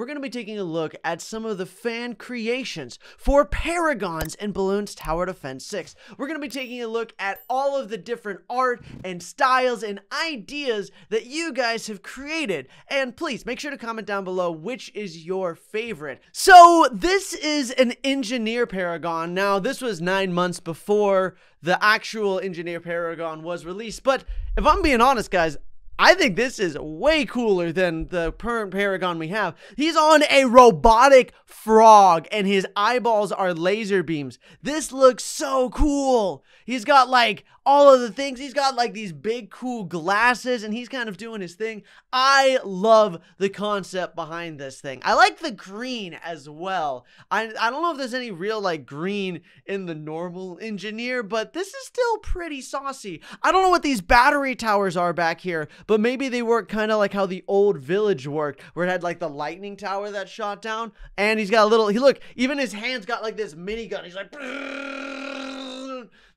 we're going to be taking a look at some of the fan creations for Paragons and Bloons Tower Defense 6. We're going to be taking a look at all of the different art and styles and ideas that you guys have created. And please make sure to comment down below which is your favorite. So this is an engineer Paragon. Now this was nine months before the actual engineer Paragon was released. But if I'm being honest guys, I think this is way cooler than the current Paragon we have. He's on a robotic frog and his eyeballs are laser beams. This looks so cool. He's got like all of the things. He's got like these big cool glasses and he's kind of doing his thing. I love the concept behind this thing. I like the green as well. I, I don't know if there's any real like green in the normal engineer, but this is still pretty saucy. I don't know what these battery towers are back here, but maybe they work kind of like how the old village worked, where it had like the lightning tower that shot down. And he's got a little, he look, even his hands got like this minigun. He's like,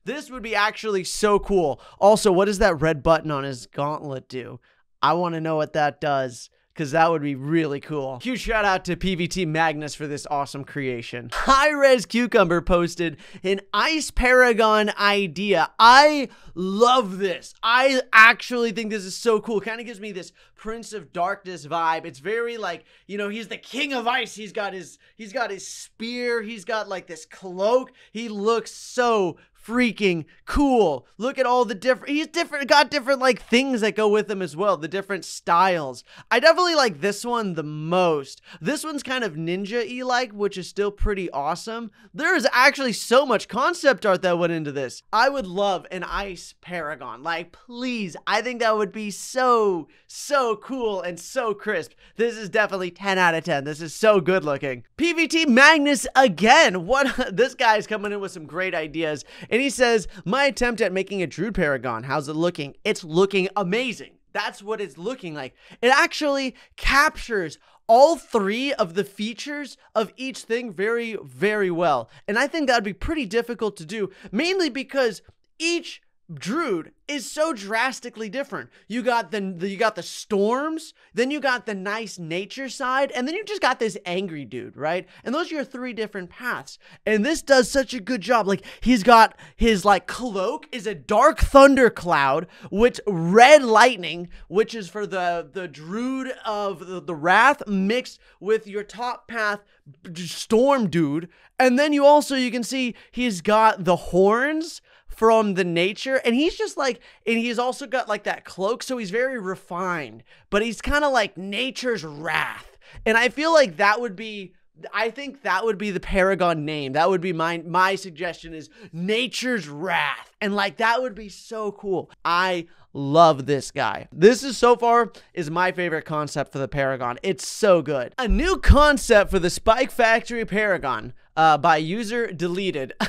this would be actually so cool. Also, what does that red button on his gauntlet do? I want to know what that does because that would be really cool. Huge shout out to PVT Magnus for this awesome creation. High Res Cucumber posted an Ice Paragon idea. I love this. I actually think this is so cool. Kind of gives me this Prince of Darkness vibe. It's very like, you know, he's the king of ice. He's got his he's got his spear. He's got like this cloak. He looks so freaking cool. Look at all the different he's different got different like things that go with him as well, the different styles. I definitely like this one the most. This one's kind of ninja-y like, which is still pretty awesome. There is actually so much concept art that went into this. I would love an ice paragon. Like please, I think that would be so so cool and so crisp. This is definitely 10 out of 10. This is so good looking. PVT Magnus again. What this guy's coming in with some great ideas and he says, My attempt at making a Druid Paragon, how's it looking? It's looking amazing. That's what it's looking like. It actually captures all three of the features of each thing very, very well. And I think that would be pretty difficult to do, mainly because each Druid is so drastically different. You got the, the, you got the storms, then you got the nice nature side, and then you just got this angry dude, right? And those are your three different paths. And this does such a good job. Like he's got his like cloak is a dark thunder cloud, which red lightning, which is for the the druid of the, the wrath mixed with your top path storm dude. And then you also you can see he's got the horns from the nature and he's just like and he's also got like that cloak so he's very refined but he's kind of like nature's wrath and i feel like that would be I think that would be the Paragon name. That would be my my suggestion is Nature's Wrath. And like that would be so cool. I love this guy. This is so far is my favorite concept for the Paragon. It's so good. A new concept for the Spike Factory Paragon uh, by user deleted.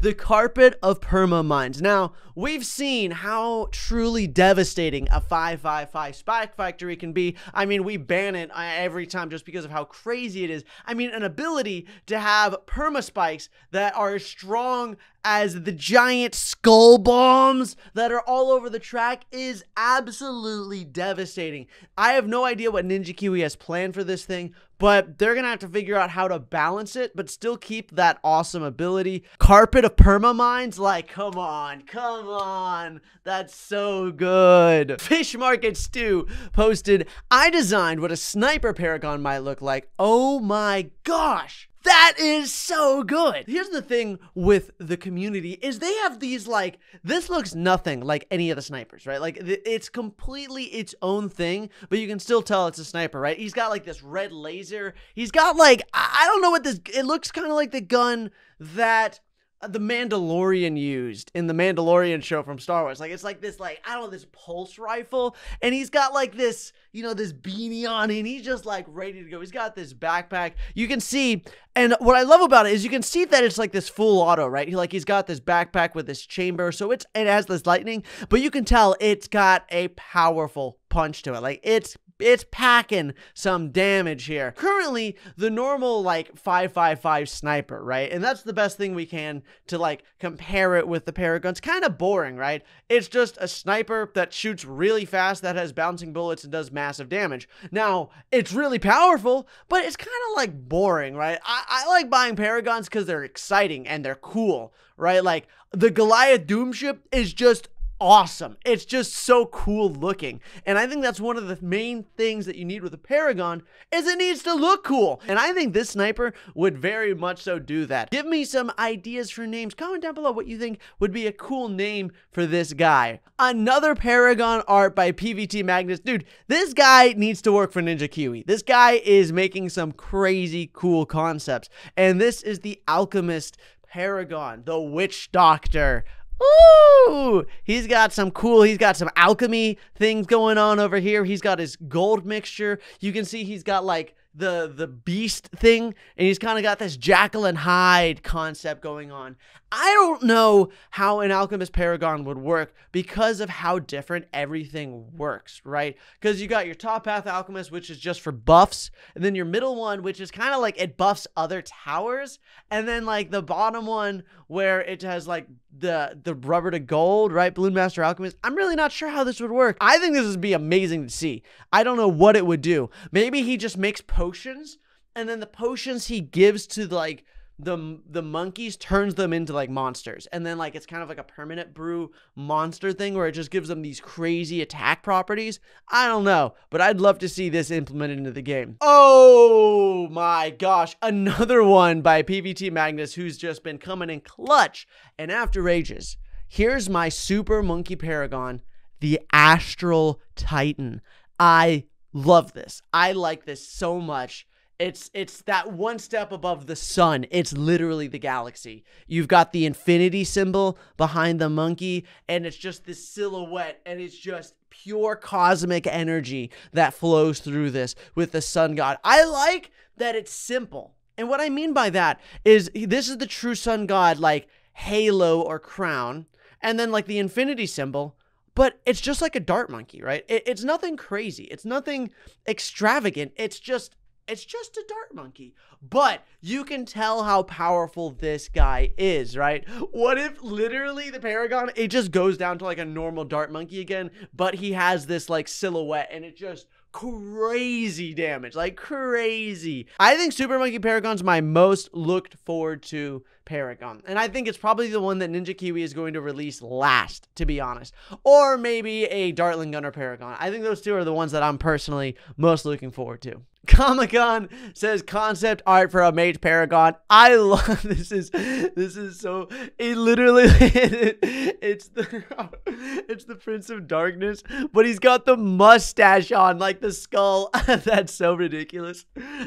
the carpet of perma mines. Now, we've seen how truly devastating a 555 spike factory can be. I mean, we ban it uh, every time just because of how crazy it is. I mean, an ability to have perma spikes that are as strong as the giant skull bombs that are all over the track is absolutely devastating. I have no idea what Ninja Kiwi has planned for this thing, but they're gonna have to figure out how to balance it, but still keep that awesome ability. Carpet of perma mines, like, come on, come on, that's so good. Fish Market Stew posted, I designed what a sniper paragon might look like. Oh my gosh. That is so good. Here's the thing with the community is they have these like this looks nothing like any of the snipers, right? Like it's completely its own thing, but you can still tell it's a sniper, right? He's got like this red laser. He's got like I don't know what this it looks kind of like the gun that the Mandalorian used in the Mandalorian show from Star Wars. Like it's like this like I don't know this pulse rifle and he's got like this, you know, this beanie on and he's just like ready to go. He's got this backpack. You can see and what I love about it is you can see that it's like this full auto, right? He like he's got this backpack with this chamber, so it's it has this lightning, but you can tell it's got a powerful punch to it. Like it's it's packing some damage here. Currently, the normal like 555 sniper, right? And that's the best thing we can to like compare it with the Paragon's kind of boring, right? It's just a sniper that shoots really fast that has bouncing bullets and does massive damage. Now, it's really powerful, but it's kind of like boring, right? I, I like buying Paragons because they're exciting and they're cool, right? Like the Goliath Doomship is just awesome. It's just so cool looking. And I think that's one of the main things that you need with a Paragon is it needs to look cool. And I think this sniper would very much so do that. Give me some ideas for names. Comment down below what you think would be a cool name for this guy. Another Paragon art by PVT Magnus. Dude, this guy needs to work for Ninja Kiwi. This guy is making some crazy cool concepts. And this is the Alchemist Paragon, the Witch Doctor. Ooh, he's got some cool, he's got some alchemy things going on over here. He's got his gold mixture. You can see he's got like the the beast thing and he's kind of got this Jekyll and Hyde concept going on. I don't know how an alchemist paragon would work because of how different everything works, right? Because you got your top path alchemist which is just for buffs, and then your middle one which is kind of like it buffs other towers, and then like the bottom one where it has like the the rubber to gold, right? Bloon Master Alchemist. I'm really not sure how this would work. I think this would be amazing to see. I don't know what it would do. Maybe he just makes potions and then the potions he gives to like the the monkeys turns them into like monsters. And then like it's kind of like a permanent brew monster thing where it just gives them these crazy attack properties. I don't know but i'd love to see this implemented into the game. Oh my gosh another one by pvt magnus who's just been coming in clutch and after ages. Here's my super monkey paragon the astral titan. I love this. I like this so much it's it's that one step above the sun. It's literally the galaxy. You've got the infinity symbol behind the monkey, and it's just this silhouette, and it's just pure cosmic energy that flows through this with the sun god. I like that it's simple. And what I mean by that is this is the true sun god like halo or crown, and then like the infinity symbol but it's just like a dart monkey, right? It, it's nothing crazy. It's nothing extravagant. It's just it's just a dart monkey. But you can tell how powerful this guy is, right? What if literally the Paragon, it just goes down to like a normal dart monkey again, but he has this like silhouette and it just crazy damage, like crazy. I think Super Monkey Paragon's my most looked forward to Paragon. And I think it's probably the one that Ninja Kiwi is going to release last, to be honest. Or maybe a Dartling Gunner Paragon. I think those two are the ones that I'm personally most looking forward to. Comic Con says concept art for a mage paragon. I love this is this is so it literally it's the it's the Prince of Darkness, but he's got the mustache on like the skull. That's so ridiculous.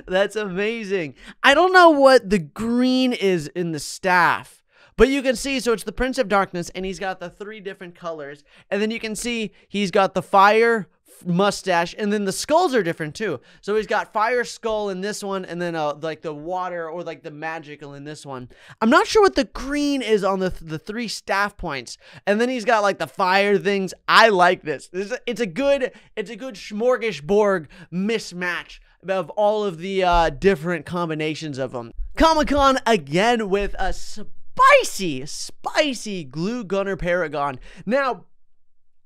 That's amazing. I don't know what the green is in the staff. But you can see, so it's the Prince of Darkness, and he's got the three different colors. And then you can see he's got the fire, mustache and then the skulls are different too. So he's got fire skull in this one and then uh like the water or like the magical in this one. I'm not sure what the green is on the the three staff points. And then he's got like the fire things. I like this, this a, it's a good it's a good smorgasbord mismatch of all of the uh different combinations of them comic-con again with a spicy spicy glue gunner paragon. Now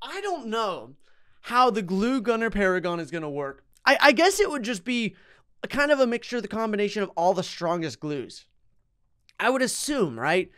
I don't know how the glue gunner paragon is going to work. I, I guess it would just be kind of a mixture, the combination of all the strongest glues. I would assume, right?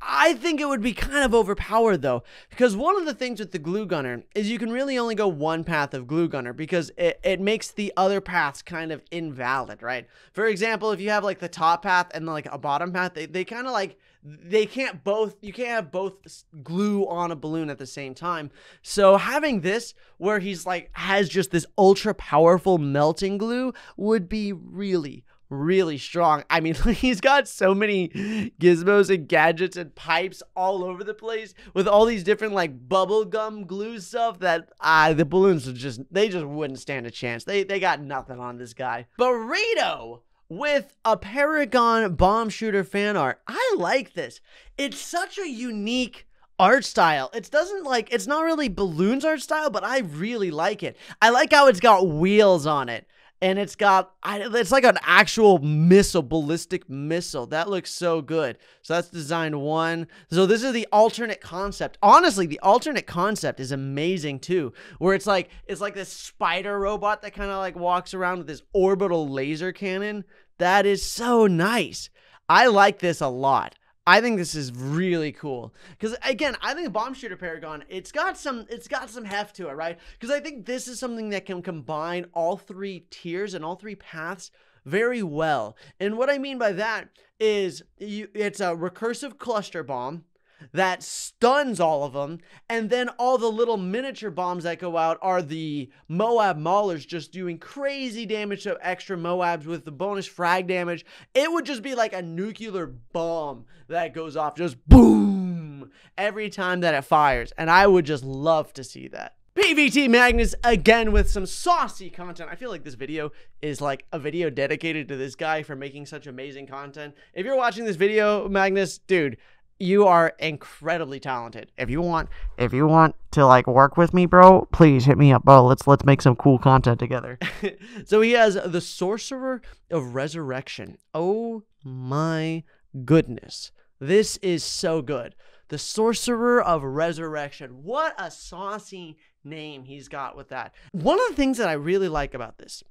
I think it would be kind of overpowered though, because one of the things with the glue gunner is you can really only go one path of glue gunner because it, it makes the other paths kind of invalid, right? For example, if you have like the top path and like a bottom path, they, they kind of like they can't both you can't have both glue on a balloon at the same time so having this where he's like has just this ultra powerful melting glue would be really really strong i mean he's got so many gizmos and gadgets and pipes all over the place with all these different like bubble gum glue stuff that uh, the balloons would just they just wouldn't stand a chance they they got nothing on this guy burrito with a Paragon bomb shooter fan art. I like this. It's such a unique art style. It doesn't like it's not really Bloons art style, but I really like it. I like how it's got wheels on it. And it's got it's like an actual missile, ballistic missile. That looks so good. So that's design one. So this is the alternate concept. Honestly, the alternate concept is amazing too. Where it's like it's like this spider robot that kind of like walks around with this orbital laser cannon. That is so nice. I like this a lot. I think this is really cool because again, I think Bomb Shooter Paragon it's got some it's got some heft to it, right? Because I think this is something that can combine all three tiers and all three paths very well. And what I mean by that is you, it's a recursive cluster bomb that stuns all of them. And then all the little miniature bombs that go out are the Moab Maulers just doing crazy damage to extra Moabs with the bonus frag damage. It would just be like a nuclear bomb that goes off, just boom, every time that it fires. And I would just love to see that. PVT Magnus again with some saucy content. I feel like this video is like a video dedicated to this guy for making such amazing content. If you're watching this video, Magnus, dude, you are incredibly talented. If you want if you want to like work with me, bro, please hit me up, bro. Let's let's make some cool content together. so he has the Sorcerer of Resurrection. Oh my goodness. This is so good. The Sorcerer of Resurrection. What a saucy name he's got with that. One of the things that I really like about this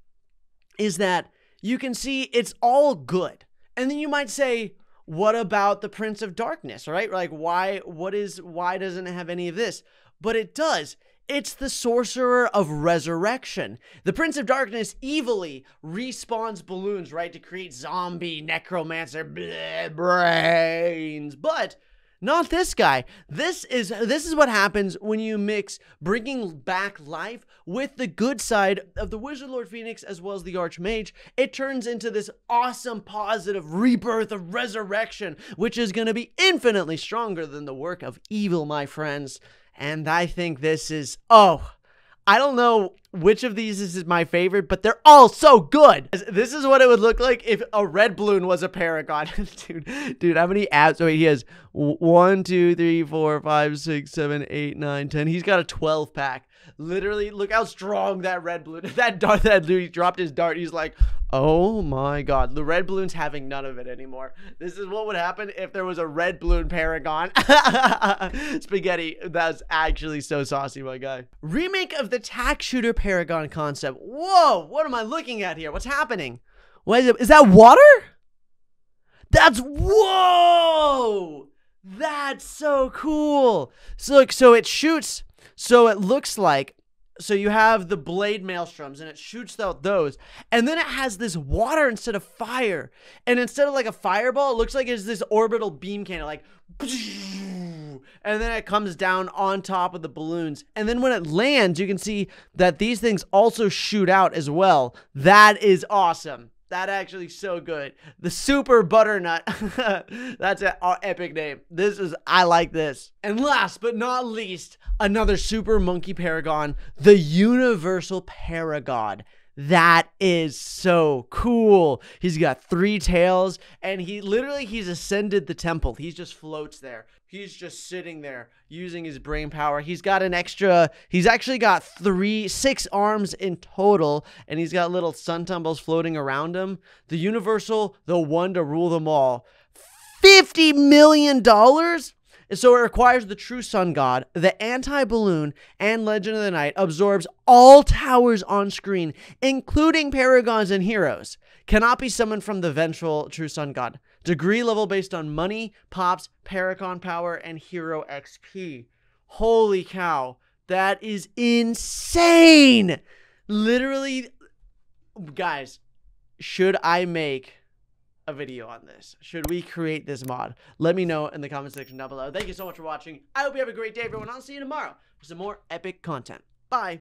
is that you can see it's all good. And then you might say, what about the Prince of Darkness, right? Like why what is why doesn't it have any of this? But it does. It's the sorcerer of resurrection. The Prince of Darkness evilly respawns balloons, right, to create zombie necromancer brains. But not this guy. This is this is what happens when you mix bringing back life with the good side of the Wizard Lord Phoenix as well as the Archmage. It turns into this awesome positive rebirth of resurrection, which is going to be infinitely stronger than the work of evil, my friends. And I think this is oh, I don't know which of these is my favorite, but they're all so good. This is what it would look like if a red balloon was a paragon. dude, dude, how many abs? Oh, wait, he has one, two, three, four, five, six, seven, eight, nine, ten. He's got a 12 pack. Literally, look how strong that red balloon. That dart, that he dropped his dart. He's like, oh my god, the red balloon's having none of it anymore. This is what would happen if there was a red balloon paragon. Spaghetti, that's actually so saucy, my guy. Remake of the tack shooter paragon concept. Whoa, what am I looking at here? What's happening? What is it? Is that water? That's whoa! That's so cool. So look, so it shoots so it looks like so you have the blade maelstroms and it shoots out those and then it has this water instead of fire. And instead of like a fireball it looks like it's this orbital beam cannon like and then it comes down on top of the balloons. And then when it lands you can see that these things also shoot out as well. That is awesome that actually so good. The Super Butternut. That's an epic name. This is I like this. And last but not least, another Super Monkey Paragon, the Universal Paragod. That is so cool. He's got three tails and he literally he's ascended the temple. He just floats there. He's just sitting there using his brain power. He's got an extra he's actually got 3 6 arms in total and he's got little sun tumbles floating around him. The universal, the one to rule them all. 50 million dollars? So it requires the true sun god, the anti Bloon, and Legend of the Night absorbs all towers on screen, including paragons and heroes. Cannot be summoned from the vengeful true sun god. Degree level based on money, pops, paragon power, and hero XP. Holy cow. That is insane. Literally, guys, should I make a video on this? Should we create this mod? Let me know in the comment section down below. Thank you so much for watching. I hope you have a great day, everyone. I'll see you tomorrow for some more epic content. Bye.